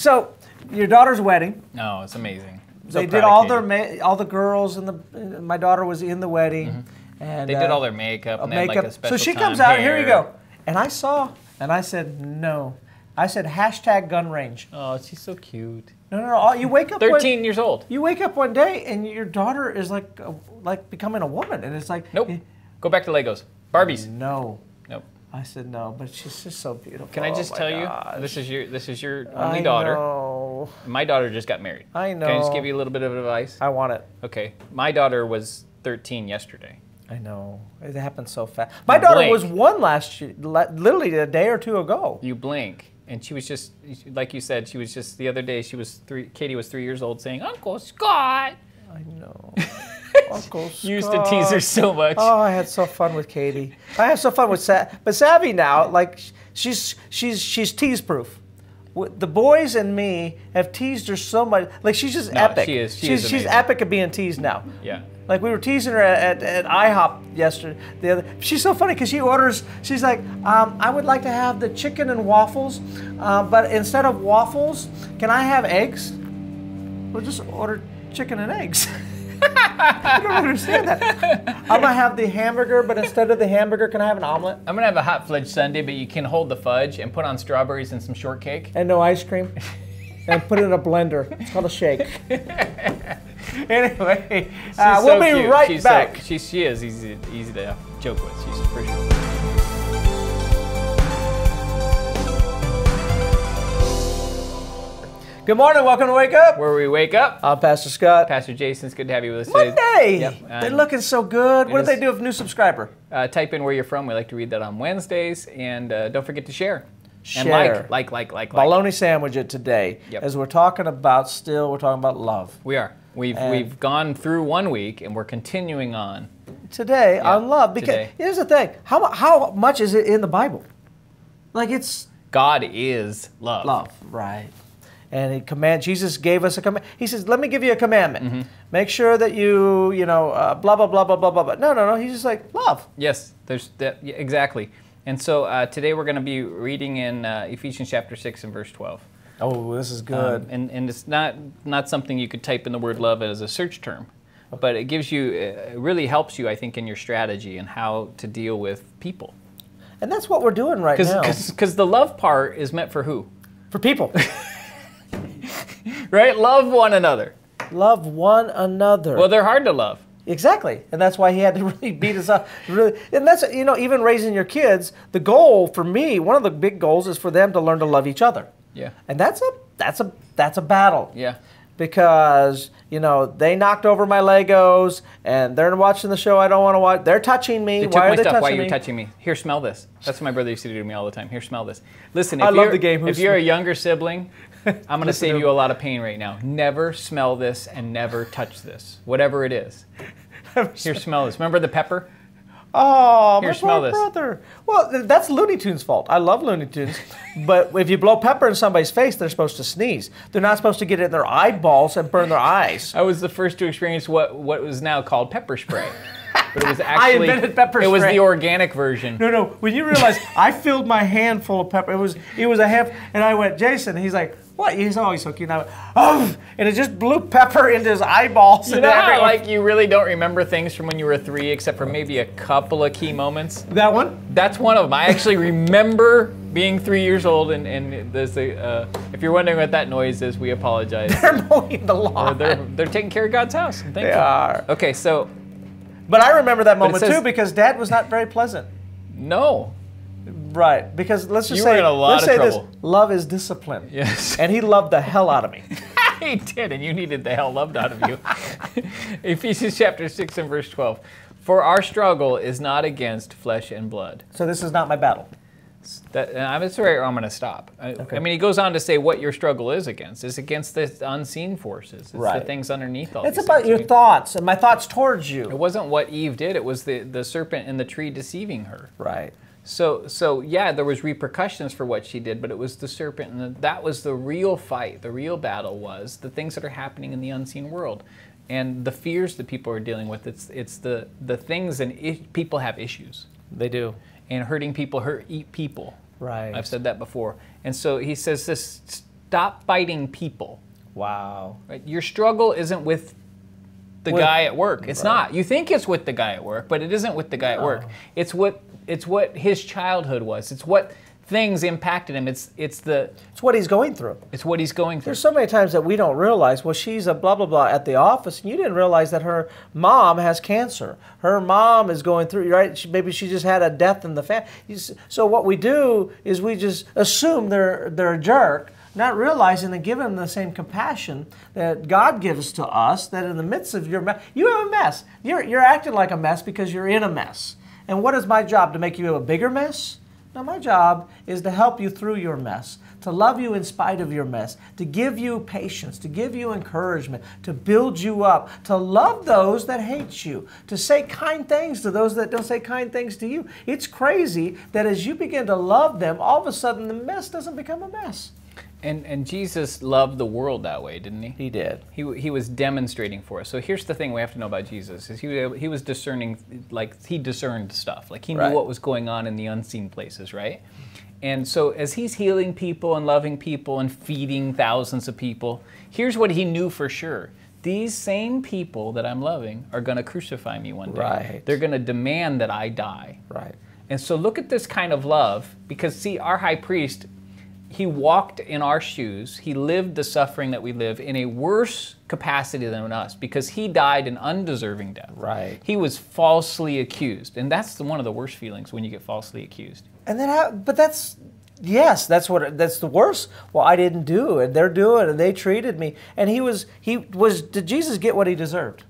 So, your daughter's wedding. No, it's amazing. So they did all their ma- all the girls and the my daughter was in the wedding, and Mm-hmm. They did uh, all their makeup uh, and they had like a special so she comes out. Here you go. And I saw, and I said no. I said hashtag gun range. Oh, she's so cute. No, no, no. You wake up. one- 13 years old. you wake up one day and your daughter is like uh, like becoming a woman, and it's like Nope. eh, Go back to Legos. Barbies. No. I said no, but she's just so beautiful. Can I Oh just my tell gosh. you, this is your this is your only I daughter. Know. My daughter just got married. I know. Can I just give you a little bit of advice? I want it. Okay. My daughter was 13 yesterday. I know. It happened so fast. My daughter blink. was one last year, literally a day or two ago. You blink, and she was just like you said. She was just the other day. She was three. Katie was three years old, saying, "Uncle Scott." I know. Uncle used to tease her so much. Oh, I had so fun with Katie. I have so fun with Sa- but Savvy now, like she's she's she's tease proof. The boys and me have teased her so much. Like she's just No, epic. she is- she she's is she's epic at being teased now. Yeah. Like we were teasing her at, at, at IHOP yesterday. The other, she's so funny because she orders. She's like, um, I would like to have the chicken and waffles, uh, but instead of waffles, can I have eggs? We'll just order chicken and eggs. I don't understand that. I'm gonna have the hamburger, but instead of the hamburger, can I have an omelet I'm gonna have a hot fudge sundae, but you can hold the fudge and put on strawberries and some shortcake. and no ice cream? And put it in a blender. It's called a shake. anyway, uh, we'll so be cute. right She's back. So, she, she is easy, easy to joke with. She's for sure. Good morning. Welcome to Wake Up. Where we wake up. I'm Pastor Scott. Pastor Jason, it's good to have you with us today. Monday. Yep. They're looking so good. What did they do with new subscriber? Uh, type in where you're from. We like to read that on Wednesdays, and uh, don't forget to share. And Share. like, like, like, like, like. Bologna sandwich it today. Yep. As we're talking about still, we're talking about love. We are. We've And- we've gone through one week, and we're continuing on. Today on love. Because today. here's the thing. How, how much is it in the Bible? Like it's God is love. love, right? And he command Jesus gave us a command. He says, "Let me give you a commandment. Mm-hmm. Make sure that you, you know, uh, blah blah blah blah blah blah." blah. No, no, no. He's just like love. Yes, there's that, yeah, exactly. And so uh, today we're going to be reading in uh, Ephesians chapter six and verse twelve. Oh, this is Um, good. and and it's not not something you could type in the word love as a search term, but it gives you it really helps you I think in your strategy and how to deal with people. and that's what we're doing right now Because the love part is meant for who, for people. right? Love one another. love one another. Well, they're hard to love. Exactly, and that's why he had to really beat us up. Really, and that's you know even raising your kids. The goal for me, one of the big goals, is for them to learn to love each other, Yeah. and that's a that's a that's a battle. Yeah. Because you know they knocked over my Legos, and they're watching the show I don't want to watch. They're touching me. They took why my are they stuff touching while me? you're touching me. Here, smell this. That's what my brother used to do to me all the time. Here, smell this. Listen, if I love the game, If you're a younger sibling, I'm going to save you a lot of pain right now. Never smell this and never touch this, whatever it is. Here, smell this. Remember the pepper? Oh, Here, my smell this. brother. Well, that's Looney Tunes' fault. I love Looney Tunes, but if you blow pepper in somebody's face, they're supposed to sneeze. They're not supposed to get it in their eyeballs and burn their eyes. I was the first to experience what what was now called pepper spray, but it was actually invented pepper It was the organic version. No, no. When you realize I filled my hand full of pepper, it was it was a half, and I went, Jason. He's like, what? He's always so cute. And went, oh, and it just blew pepper into his eyeballs. You know how like you really don't remember things from when you were three, except for maybe a couple of key moments. that one? That's one of them. I actually remember being three years old, and, and there's a, uh, if you're wondering what that noise is, we apologize. They're mowing the lawn. they're, they're taking care of God's house. Thank They you. are. Okay, so But I remember that moment says- too because Dad was not very pleasant. no. Right. Because let's just You say were in a lot let's say trouble. this: love is discipline. Yes. And he loved the hell out of me. he did, and you needed the hell loved out of you. Ephesians chapter 6 and verse 12. For our struggle is not against flesh and blood. So this is not my battle. That, and I'm sorry, I'm going to stop. I, I mean, he goes on to say what your struggle is against. It's against the unseen forces. It's the things underneath all It's about things. I your mean, thoughts and my thoughts towards you. It wasn't what Eve did. It was the, the serpent in the tree deceiving her. Right. So, so yeah, there was repercussions for what she did, but it was the serpent, and the, that was the real fight. The real battle was the things that are happening in the unseen world, and the fears that people are dealing with. It's it's the the things and I- people have issues, They do. and hurting people hurt eat people. Right. I've said that before, and so he says this: stop fighting people. Wow. Right? Your struggle isn't with the With- guy at work. It's not. You think it's with the guy at work, but it isn't with the guy at work. It's what it's what his childhood was. It's what things impacted him. It's it's the It's what he's going through. it's what he's going through. There's so many times that we don't realize, well, she's a blah, blah, blah at the office, and you didn't realize that her mom has cancer. Her mom is going through, right? She, maybe she just had a death in the family. So what we do is we just assume they're, they're a jerk, not realizing and giving them the same compassion that God gives to us, that in the midst of your mess, you have a mess. You're, you're acting like a mess because you're in a mess. And what is my job? To make you a bigger mess? No, my job is to help you through your mess, to love you in spite of your mess, to give you patience, to give you encouragement, to build you up, to love those that hate you, to say kind things to those that don't say kind things to you. It's crazy that as you begin to love them, all of a sudden the mess doesn't become a mess. And and Jesus loved the world that way, didn't he? He did. He, he was demonstrating for us. So here's the thing we have to know about Jesus is he, he was discerning like he discerned stuff. Like he knew Right. what was going on in the unseen places, right? And so as he's healing people and loving people and feeding thousands of people, here's what he knew for sure. These same people that I'm loving are going to crucify me one day. Right. They're going to demand that I die. Right. And so look at this kind of love because see our high priest he walked in our shoes. He lived the suffering that we live in a worse capacity than us because he died an undeserving death. Right. He was falsely accused. And that's the, one of the worst feelings when you get falsely accused. And then, how, but that's yes, that's what that's the worst. Well, I didn't do it. They're doing it, and they treated me. And he was he was. Did Jesus get what he deserved?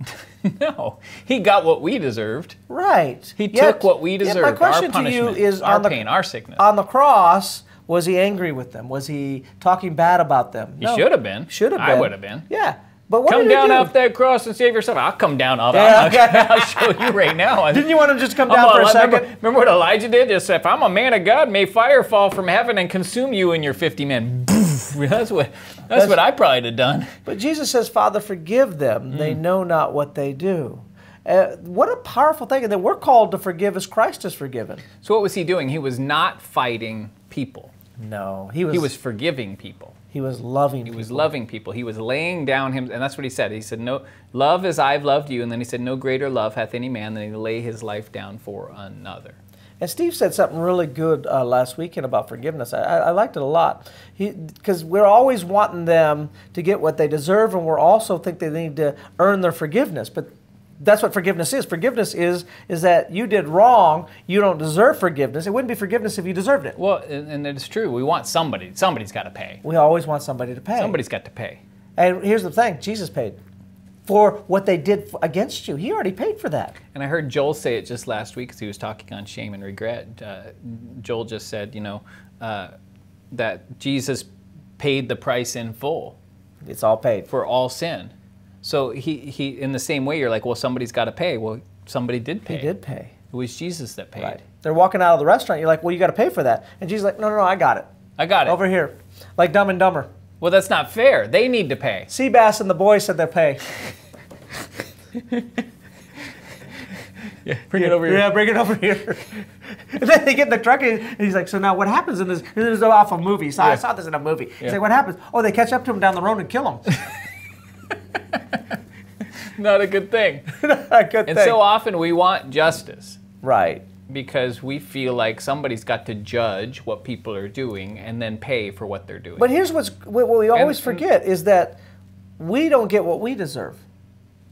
no, he got what we deserved. Right. He Yet- took what we deserved. my question to you is our on the, pain, our sickness. On the cross, was he angry with them? Was he talking bad about them? He should have been. Should have been. I would have been. Yeah. But what come did he down do? off that cross and save yourself. I'll come down off. Yeah, I'll, okay. I'll show you right now. Didn't you want to just come down for a second? remember, remember what Elijah did? Just if I'm a man of God, may fire fall from heaven and consume you and your 50 men. That's what that's, what I probably have done. But Jesus says, Father, forgive them. Mm. They know not what they do. Uh, what a powerful thing. And that we're called to forgive as Christ has forgiven. So what was he doing? He was not fighting people. No, he was, He was forgiving people. he was loving He was loving people. He was laying down him, and that's what he said. He said, "No love as I've loved you," and then he said, "No greater love hath any man than he lay his life down for another." And Steve said something really good uh, last weekend about forgiveness. I, I, I liked it a lot. Because we're always wanting them to get what they deserve, and we're also think they need to earn their forgiveness. But that's what forgiveness is. Forgiveness is is that you did wrong. You don't deserve forgiveness. It wouldn't be forgiveness if you deserved it. Well, and, and it's true. We want somebody. Somebody's got to pay. We always want somebody to pay. Somebody's got to pay. And here's the thing: Jesus paid for what they did against you. He already paid for that. And I heard Joel say it just last week because he was talking on shame and regret. Uh, Joel just said, you know, uh, that Jesus paid the price in full It's all paid. for all sin. So he, he in the same way, you're like, well, somebody's got to pay. Well, somebody did pay. He did pay. It was Jesus that paid. Right. They're walking out of the restaurant. You're like, well, you got to pay for that. And Jesus is like, no, no, no, I got it. I got it. Over here, like Dumb and Dumber. Well, that's not fair. They need to pay. Seabass and the boys said they'll pay. Yeah, bring it over here. Yeah, bring it over here. and then they get in the truck and he's like, so now what happens in this? This is off a movie. So I saw this in a movie. He's Yeah. like, what happens? Oh, they catch up to him down the road and kill him. Not a good thing. A Good And thing. so often we want justice right. because we feel like somebody's got to judge what people are doing and then pay for what they're doing. But here's what's what what we always and- forget is that we don't get what we deserve,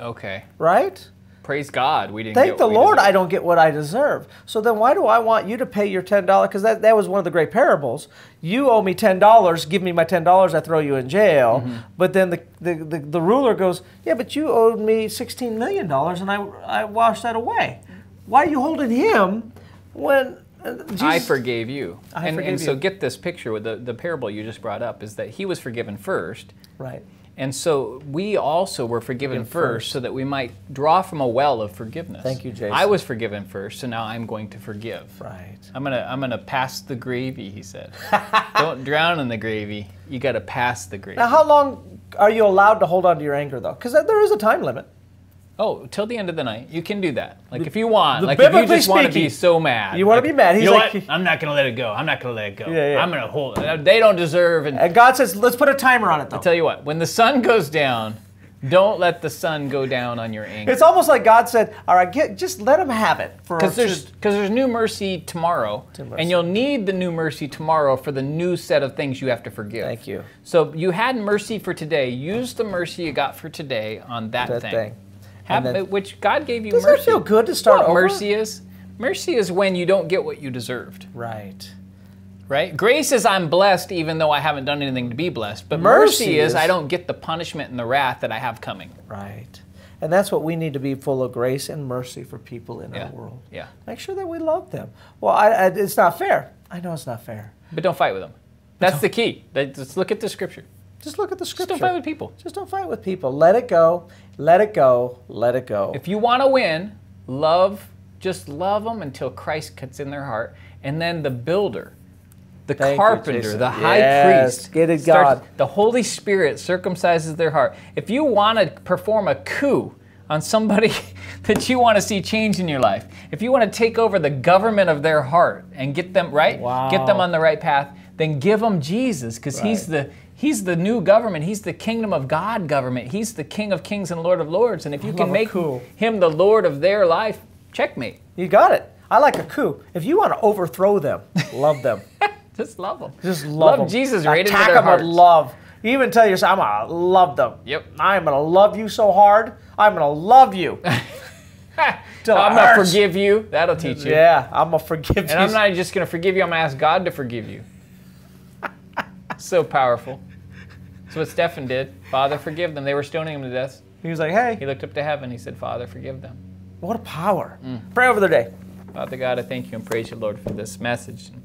okay. right? Praise God, we didn't Thank the Lord deserved. I don't get what I deserve. So then why do I want you to pay your $10? Because that, that was one of the great parables. You owe me $10, give me my $10, I throw you in jail. Mm-hmm. But then the, the, the, the ruler goes, yeah, but you owed me $16 million and I, I washed that away. Why are you holding him when uh, Jesus, I forgave you. I and, forgave and so get this picture with the, the parable you just brought up is that he was forgiven first. Right. And so we also were forgiven first, first. so that we might draw from a well of forgiveness. Thank you, Jason. I was forgiven first, so now I'm going to forgive. Right. I'm gonna I'm gonna pass the gravy, he said. Don't drown in the gravy. You gotta pass the gravy. Now, how long are you allowed to hold on to your anger, though? Because there is a time limit. Oh, till the end of the night, you can do that. Like if you want, like if you just want to be so mad, you wanna like, be mad. He's you know like- what? I'm not gonna let it go. I'm not gonna let it go. Yeah, yeah. I'm gonna hold. it. They don't deserve. And And God says, let's put a timer on it though. I tell you what, when the sun goes down, don't let the sun go down on your anger. It's almost like God said, all right, get, just let him have it. for Because there's because there's new mercy tomorrow, mercy. and you'll need the new mercy tomorrow for the new set of things you have to forgive. Thank you. So you had mercy for today. Use the mercy you got for today on that, That thing. thing. Have, then- uh, which God gave you Does mercy. that feel good to start what over? mercy is? Mercy is when you don't get what you deserved, Right. right? Grace is I'm blessed even though I haven't done anything to be blessed. But mercy, Mercy is, is- I don't get the punishment and the wrath that I have coming. Right. And that's what we need to be full of grace and mercy for people in Yeah. our world. Yeah. Make sure that we love them. Well, I, I, it's not fair. I know it's not fair. But don't fight with them. That's the key. That- Just look at the scripture. Just look at the Just scripture. don't fight with people. Just don't fight with people. Let it go. Let it go. Let it go. If you want to win, love, just love them until Christ cuts in their heart. And then the builder, the Thank carpenter, Jason. the high Yes, priest, get it, starts- God. the Holy Spirit circumcises their heart. If you want to perform a coup on somebody that you want to see change in your life, if you want to take over the government of their heart and get them right, get them on the right path, then give them Jesus because he's the He's the new government. He's the kingdom of God government. He's the King of kings and Lord of lords. And if you love can make him the Lord of their life, checkmate. you got it. I like a coup. If you want to overthrow them, love them. Just love them. Just love, them. Jesus right into Attack their them hearts. with love. You even tell yourself, I'm gonna love them. Yep. I'm gonna love you so hard. I'm gonna love you. Till I'm gonna forgive you. That'll teach you. Yeah, I'm gonna forgive you. And I'm not just gonna forgive you. I'm gonna ask God to forgive you. so powerful. That's what Stephen did. Father, forgive them. They were stoning him to death. He was like, hey, He looked up to heaven. He said, Father, forgive them. what a power. Mm. Pray over the day. Father God, I thank you and praise you, Lord, for this message. And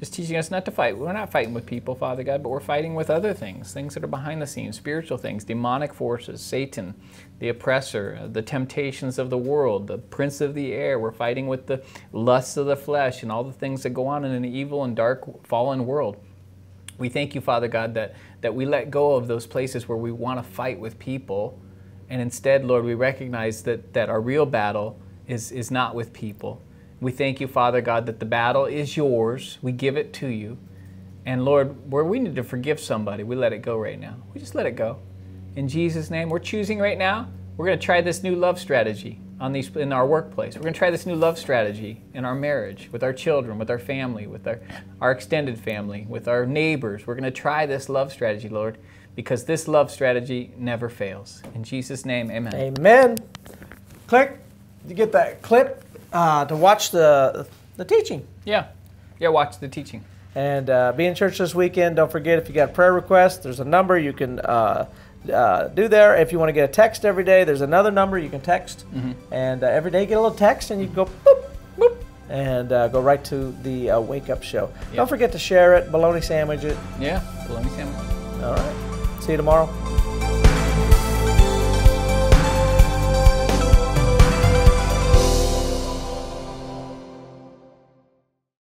just teaching us not to fight. We're not fighting with people, Father God, but we're fighting with other things, things that are behind the scenes, spiritual things, demonic forces, Satan, the oppressor, uh, the temptations of the world, the prince of the air. We're fighting with the lusts of the flesh and all the things that go on in an evil and dark fallen world. We thank you, Father God, that, that we let go of those places where we want to fight with people. And instead, Lord, we recognize that, that our real battle is, is not with people. We thank you, Father God, that the battle is yours. We give it to you. And Lord, where we need to forgive somebody, we let it go right now. We just let it go. In Jesus' name, we're choosing right now. We're going to try this new love strategy on these in our workplace. We're going to try this new love strategy in our marriage, with our children, with our family, with our, our extended family, with our neighbors. We're going to try this love strategy, Lord, because this love strategy never fails. In Jesus' name, amen. Amen. Click. You get that clip uh, to watch the the teaching. Yeah. Yeah, watch the teaching. And uh, be in church this weekend. Don't forget if you got prayer requests, there's a number you can uh, uh, do there. If you want to get a text every day, there's another number you can text. And uh, every day get a little text and you can go boop, boop, and uh, go right to the uh, wake up show. Yep. Don't forget to share it, bologna sandwich it. Yeah, bologna sandwich. All right. See you tomorrow.